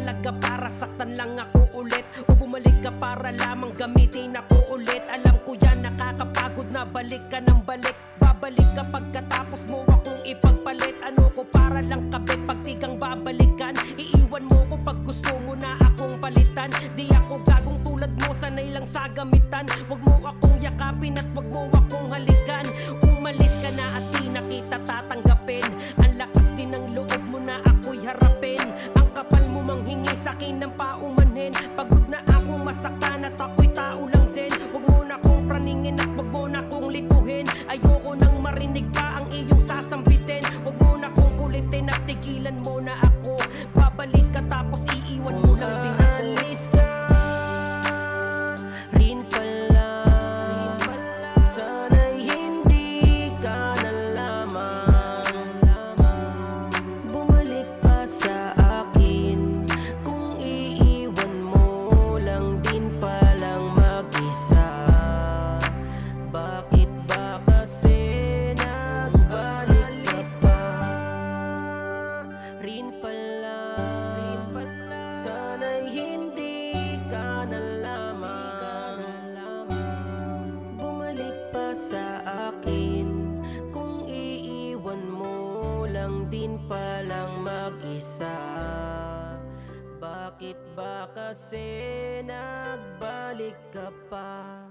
talaga para saktan lang ako ulit. O bumalik ka para lamang gamitin ako ulit. Alam ko yan nakakapagod na balik ka ng balik. Babalik ka pagkatapos mo akong ipagpalit. Ano ko para lang kabit pag tigang babalikan? Iiwan mo ko pag gusto mo na akong palitan. Di ako gagong tulad mo sanay lang sa gamitan. Wag mo akong yakapin at wag mo akong halikan. Umalis ka na at di na kita tatanggapin. Ang lakas din ng loob sa'kin ng paumanhin Pagod na akong masaktan at ako'y tao lang din. Wag mo na akong praningin at wag mo na akong likuhin. Ayoko nang marinig pa ang iyong sasambitin. Wag mo na akong kulitin at tigilan mo na ako din palang mag-isa Bakit ba kasi nagbalik ka pa?